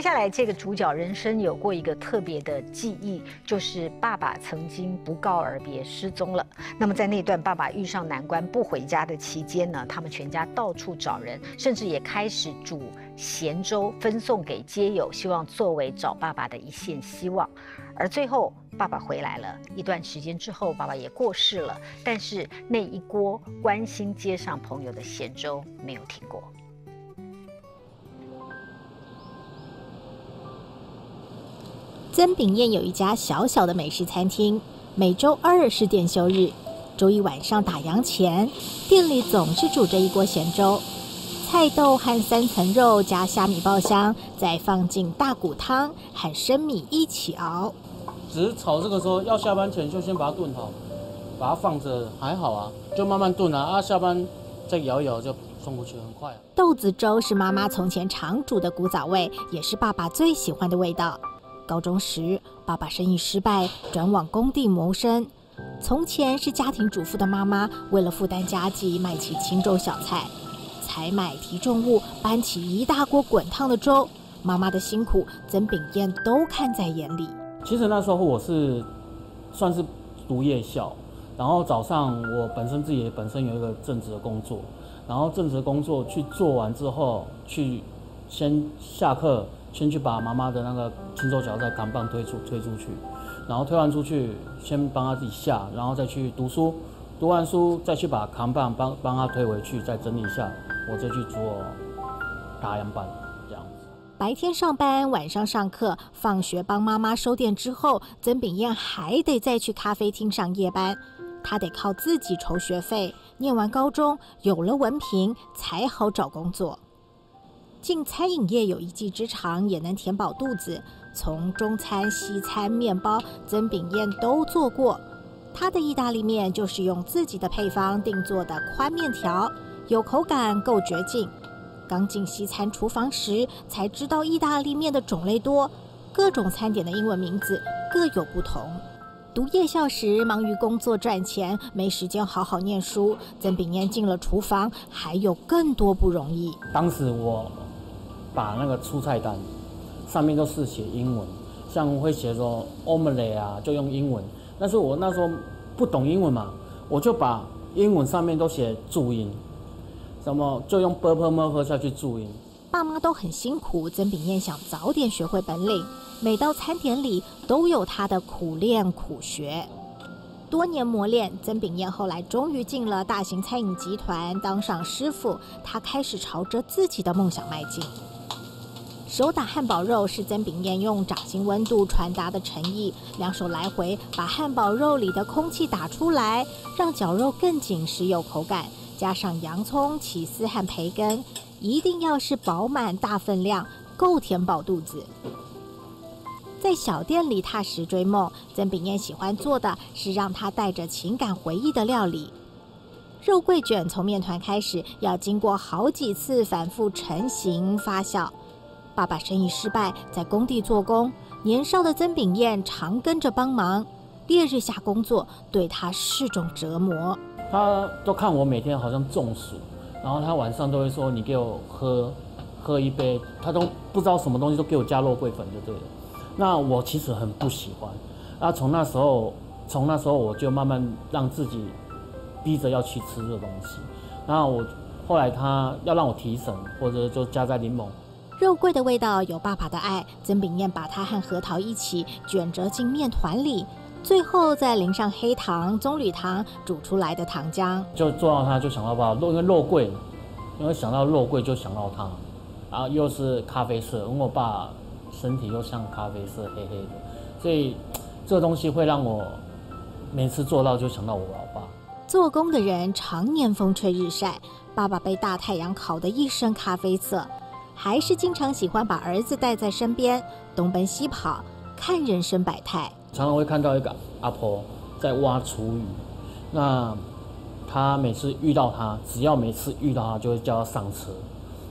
接下来这个主角人生有过一个特别的记忆，就是爸爸曾经不告而别失踪了。那么在那段爸爸遇上难关不回家的期间呢，他们全家到处找人，甚至也开始煮咸粥分送给街友，希望作为找爸爸的一线希望。而最后爸爸回来了一段时间之后，爸爸也过世了，但是那一锅关心街上朋友的咸粥没有停过。曾炳燕有一家小小的美食餐厅，每周二是店休日，周一晚上打烊前，店里总是煮着一锅咸粥，菜豆和三层肉加虾米爆香，再放进大骨汤和生米一起熬。只是炒这个时候要下班前就先把它炖好，把它放着还好啊，就慢慢炖啊，啊下班再摇一摇就送过去，很快。豆子粥是妈妈从前常煮的古早味，也是爸爸最喜欢的味道。高中时，爸爸生意失败，转往工地谋生。从前是家庭主妇的妈妈，为了负担家计，卖起清粥小菜，采买提重物，搬起一大锅滚烫的粥。妈妈的辛苦，曾炳燕都看在眼里。其实那时候我是算是读夜校，然后早上我本身自己本身有一个正职的工作，然后正职工作去做完之后，去先下课。先去把妈妈的那个青州脚在扛棒推出推出去，然后推完出去，先帮他自己下，然后再去读书，读完书再去把扛棒帮帮他推回去，再整理一下，我再去做打烊班这样。白天上班，晚上上课，放学帮妈妈收店之后，曾炳燕还得再去咖啡厅上夜班，她得靠自己筹学费，念完高中有了文凭才好找工作。进餐饮业有一技之长，也能填饱肚子。从中餐、西餐、面包，曾炳燕都做过。他的意大利面就是用自己的配方定做的宽面条，有口感，够绝劲。刚进西餐厨房时，才知道意大利面的种类多，各种餐点的英文名字各有不同。读夜校时忙于工作赚钱，没时间好好念书。曾炳燕进了厨房，还有更多不容易。当时我。把那个出菜单上面都是写英文，像会写说 omelette 啊，就用英文。但是我那时候不懂英文嘛，我就把英文上面都写注音，什么就用 b u r p l e m 喝下去注音。爸妈都很辛苦，曾炳燕想早点学会本领，每道餐点里都有他的苦练苦学。多年磨练，曾炳燕后来终于进了大型餐饮集团，当上师傅。他开始朝着自己的梦想迈进。手打汉堡肉是曾炳燕用掌心温度传达的诚意，两手来回把汉堡肉里的空气打出来，让绞肉更紧实有口感。加上洋葱、起司和培根，一定要是饱满大分量，够填饱肚子。在小店里踏实追梦，曾炳燕喜欢做的是让他带着情感回忆的料理。肉桂卷从面团开始，要经过好几次反复成型发酵。爸爸生意失败，在工地做工。年少的曾炳燕常跟着帮忙，烈日下工作对他是种折磨。他都看我每天好像中暑，然后他晚上都会说：“你给我喝喝一杯。”他都不知道什么东西都给我加肉桂粉就对了。那我其实很不喜欢。那从那时候，从那时候我就慢慢让自己逼着要去吃这东西。然后我后来他要让我提神，或者就加在柠檬。肉桂的味道有爸爸的爱，曾炳燕把它和核桃一起卷折进面团里，最后再淋上黑糖、棕榈糖煮出来的糖浆。就做到它，就想到爸爸，因为肉桂，因为想到肉桂就想到它，然后又是咖啡色，因为我爸身体又像咖啡色，黑黑的，所以这个东西会让我每次做到就想到我老爸。做工的人常年风吹日晒，爸爸被大太阳烤得一身咖啡色。还是经常喜欢把儿子带在身边，东奔西跑，看人生百态。常常会看到一个阿婆在挖厨余，那他每次遇到他，只要每次遇到他，就会叫他上车。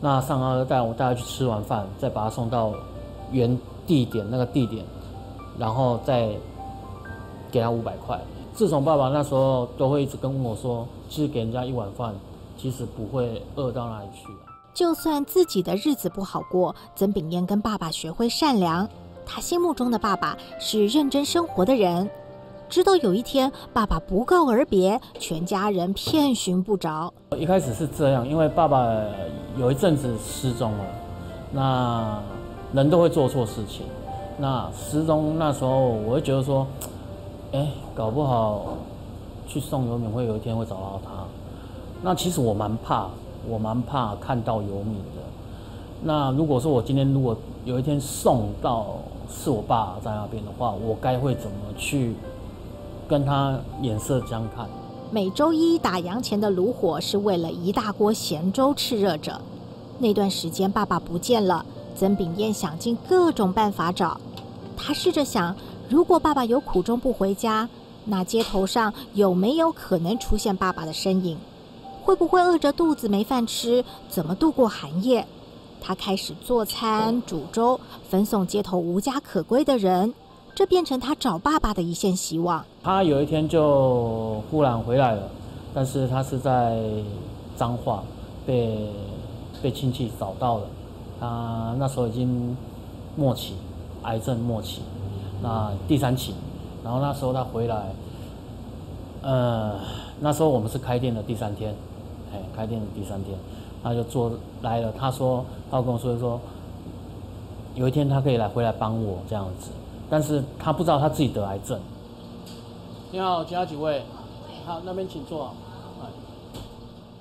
那上车带我带他去吃完饭，再把他送到原地点那个地点，然后再给他五百块。自从爸爸那时候都会一直跟我说，其实给人家一碗饭，其实不会饿到哪里去。就算自己的日子不好过，曾炳燕跟爸爸学会善良。他心目中的爸爸是认真生活的人。直到有一天，爸爸不告而别，全家人遍寻不着。一开始是这样，因为爸爸有一阵子失踪了。那人都会做错事情。那失踪那时候，我会觉得说，哎，搞不好去送游民会有一天会找到他。那其实我蛮怕，我蛮怕看到有米的。那如果说我今天如果有一天送到是我爸在那边的话，我该会怎么去？跟他脸色相看。每周一打烊前的炉火是为了一大锅咸粥炽热着。那段时间爸爸不见了，曾炳燕想尽各种办法找。他试着想，如果爸爸有苦衷不回家，那街头上有没有可能出现爸爸的身影？会不会饿着肚子没饭吃？怎么度过寒夜？他开始做餐、煮粥，分送街头无家可归的人。这变成他找爸爸的一线希望。他有一天就忽然回来了，但是他是在彰化被被亲戚找到了。他那时候已经末期，癌症末期，那第三期。然后那时候他回来，呃，那时候我们是开店的第三天，哎，开店的第三天，他就做来了。他说，他跟我说说，有一天他可以来回来帮我这样子。但是他不知道他自己得癌症。你好，其他几位，好，那边请坐。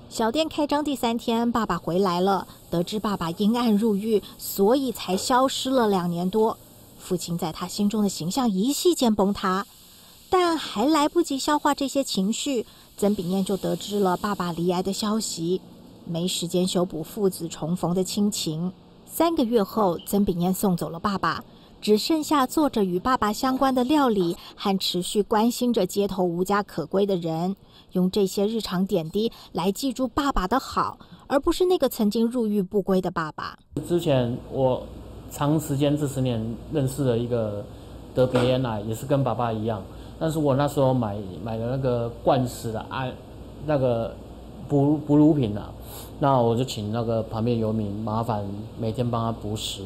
小店开张第三天，爸爸回来了，得知爸爸因案入狱，所以才消失了两年多。父亲在他心中的形象一夕间崩塌，但还来不及消化这些情绪，曾炳燕就得知了爸爸离癌的消息，没时间修补父子重逢的亲情。三个月后，曾炳燕送走了爸爸。只剩下做着与爸爸相关的料理，和持续关心着街头无家可归的人，用这些日常点滴来记住爸爸的好，而不是那个曾经入狱不归的爸爸。之前我长时间这十年认识了一个得鼻咽癌，也是跟爸爸一样，但是我那时候买买了那个灌食的安那个补补乳品啊，那我就请那个旁边游民麻烦每天帮他补食。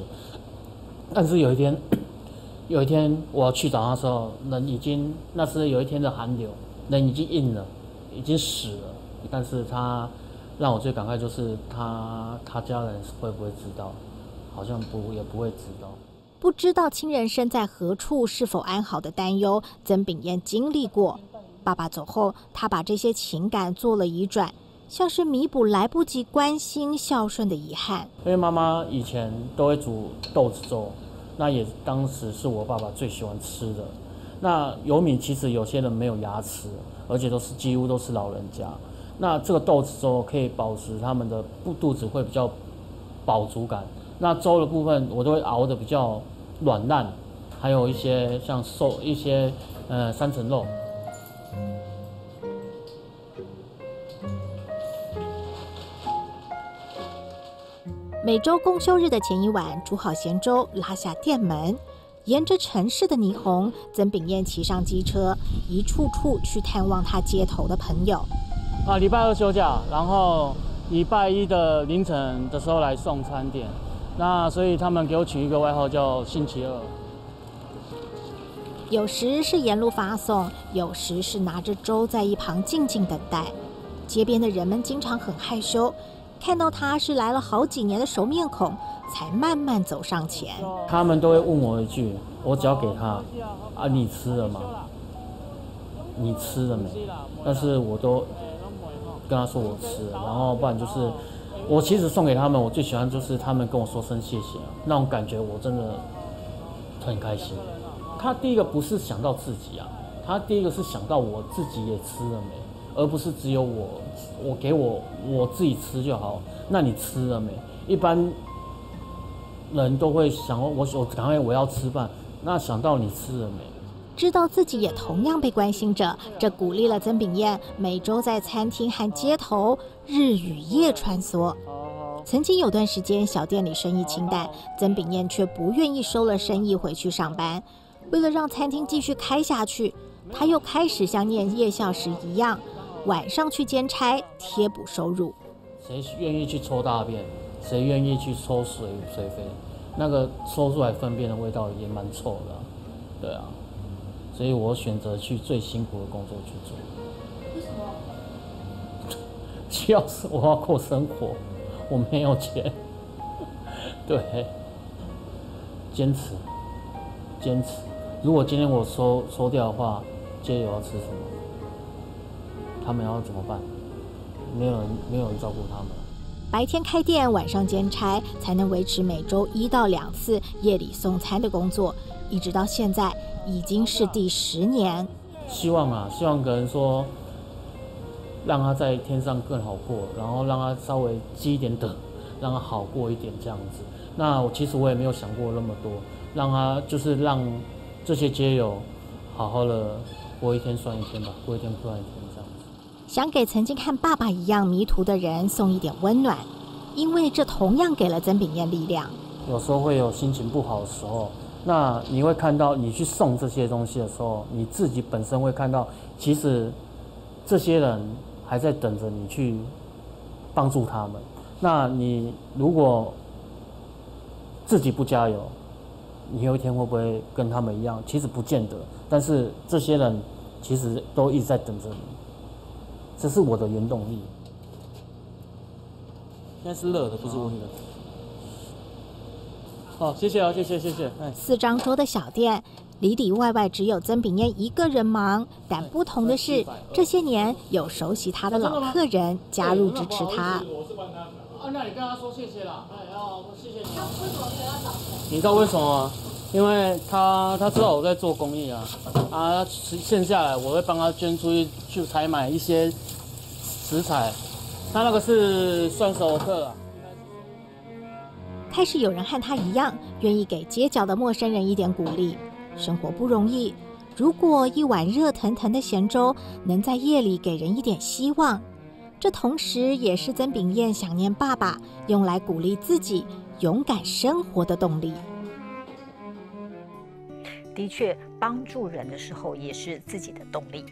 但是有一天，有一天我要去找他的时候，人已经那是有一天的寒流，人已经硬了，已经死了。但是他让我最感慨就是他他家人会不会知道？好像不也不会知道。不知道亲人身在何处，是否安好的担忧，曾炳燕经历过。爸爸走后，他把这些情感做了移转。像是弥补来不及关心孝顺的遗憾。因为妈妈以前都会煮豆子粥，那也当时是我爸爸最喜欢吃的。那游民其实有些人没有牙齿，而且都是几乎都是老人家。那这个豆子粥可以保持他们的不肚子会比较饱足感。那粥的部分我都会熬的比较软烂，还有一些像瘦一些呃三层肉。每周公休日的前一晚，煮好咸粥，拉下店门，沿着城市的霓虹，曾炳燕骑上机车，一处处去探望他街头的朋友。啊，礼拜二休假，然后礼拜一的凌晨的时候来送餐点，那所以他们给我取一个外号叫星期二。有时是沿路发送，有时是拿着粥在一旁静静等待。街边的人们经常很害羞。看到他是来了好几年的熟面孔，才慢慢走上前。他们都会问我一句：“我只要给他啊，你吃了吗？你吃了没？”但是我都跟他说我吃了，然后不然就是我其实送给他们，我最喜欢就是他们跟我说声谢谢，那种感觉我真的很开心。他第一个不是想到自己啊，他第一个是想到我自己也吃了没。而不是只有我，我给我我自己吃就好。那你吃了没？一般人都会想我，我赶快我要吃饭。那想到你吃了没？知道自己也同样被关心着，这鼓励了曾炳燕每周在餐厅和街头日与夜穿梭。曾经有段时间小店里生意清淡，曾炳燕却不愿意收了生意回去上班。为了让餐厅继续开下去，他又开始像念夜校时一样。晚上去兼差贴补收入，谁愿意去抽大便？谁愿意去抽水水肥？那个抽出来粪便的味道也蛮臭的，对啊，所以我选择去最辛苦的工作去做。为什么？需要是我要过生活，我没有钱。对，坚持，坚持。如果今天我收收掉的话，街友要吃什么？他们要怎么办？没有人，没有人照顾他们。白天开店，晚上兼差，才能维持每周一到两次夜里送餐的工作，一直到现在已经是第十年。希望啊，希望可能说，让他在天上更好过，然后让他稍微积一点德，让他好过一点这样子。那我其实我也没有想过那么多，让他就是让这些街友好好的过一天算一天吧，过一天算一天。想给曾经和爸爸一样迷途的人送一点温暖，因为这同样给了曾炳燕力量。有时候会有心情不好的时候，那你会看到你去送这些东西的时候，你自己本身会看到，其实这些人还在等着你去帮助他们。那你如果自己不加油，你有一天会不会跟他们一样？其实不见得，但是这些人其实都一直在等着你。这是我的原动力。现在是热的，不是温的。好，谢谢啊，谢谢谢谢。四张桌的小店，里里外外只有曾炳燕一个人忙。但不同的是，这些年有熟悉他的老客人加入支持他。我是帮他。啊，那你跟他说谢谢了。哎，要谢谢你。他为什么要找？你知道为什么吗？因为他他知道我在做公益啊，啊，剩下来我会帮他捐出去去采买一些食材。他那个是算熟客。开始有人和他一样，愿意给街角的陌生人一点鼓励。生活不容易，如果一碗热腾腾的咸粥能在夜里给人一点希望，这同时也是曾炳燕想念爸爸，用来鼓励自己勇敢生活的动力。的确，帮助人的时候也是自己的动力。